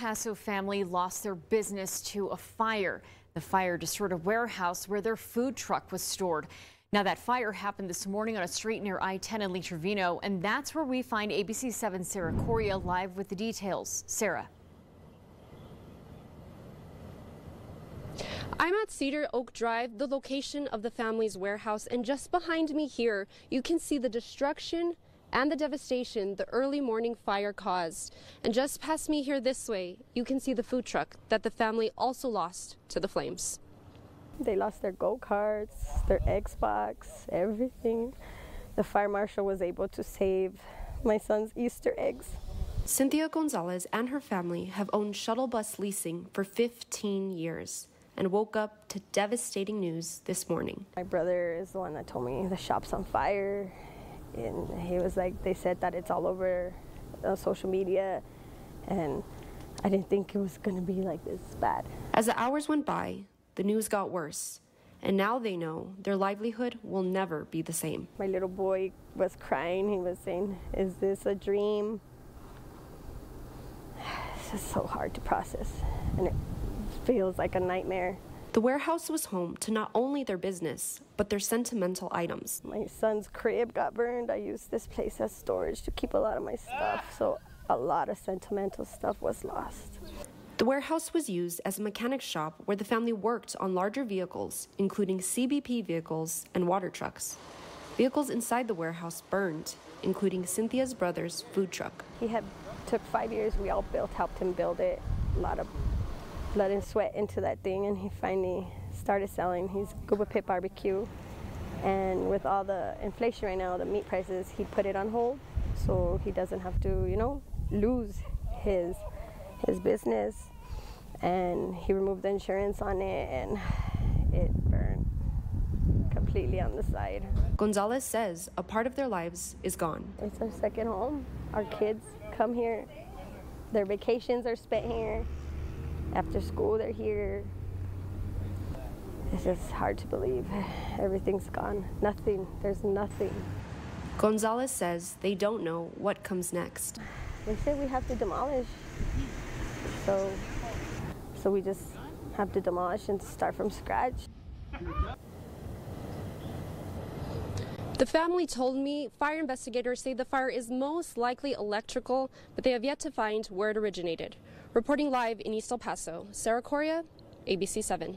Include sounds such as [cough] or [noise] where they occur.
Paso family lost their business to a fire. The fire destroyed a warehouse where their food truck was stored. Now that fire happened this morning on a street near I-10 in Lee Trevino, and that's where we find ABC 7 Sarah Coria live with the details. Sarah. I'm at Cedar Oak Drive, the location of the family's warehouse, and just behind me here, you can see the destruction and the devastation the early morning fire caused. And just past me here this way, you can see the food truck that the family also lost to the flames. They lost their go-karts, their Xbox, everything. The fire marshal was able to save my son's Easter eggs. Cynthia Gonzalez and her family have owned shuttle bus leasing for 15 years and woke up to devastating news this morning. My brother is the one that told me the shop's on fire and he was like, they said that it's all over uh, social media, and I didn't think it was going to be like this bad. As the hours went by, the news got worse, and now they know their livelihood will never be the same. My little boy was crying. He was saying, Is this a dream? [sighs] It's just so hard to process, and it feels like a nightmare. The warehouse was home to not only their business, but their sentimental items. My son's crib got burned. I used this place as storage to keep a lot of my stuff, so a lot of sentimental stuff was lost. The warehouse was used as a mechanic shop where the family worked on larger vehicles, including CBP vehicles and water trucks. Vehicles inside the warehouse burned, including Cynthia's brother's food truck. He had took five years. We all built, helped him build it. A lot of blood and sweat into that thing and he finally started selling his Gubba Pit barbecue. And with all the inflation right now, the meat prices, he put it on hold so he doesn't have to, you know, lose his his business. And he removed the insurance on it and it burned completely on the side. Gonzalez says a part of their lives is gone. It's our second home. Our kids come here. Their vacations are spent here. After school, they're here. It's just hard to believe. Everything's gone. Nothing. There's nothing. Gonzalez says they don't know what comes next. They said we have to demolish. So, so we just have to demolish and start from scratch. The family told me fire investigators say the fire is most likely electrical, but they have yet to find where it originated. Reporting live in East El Paso, Sarah Coria, ABC 7.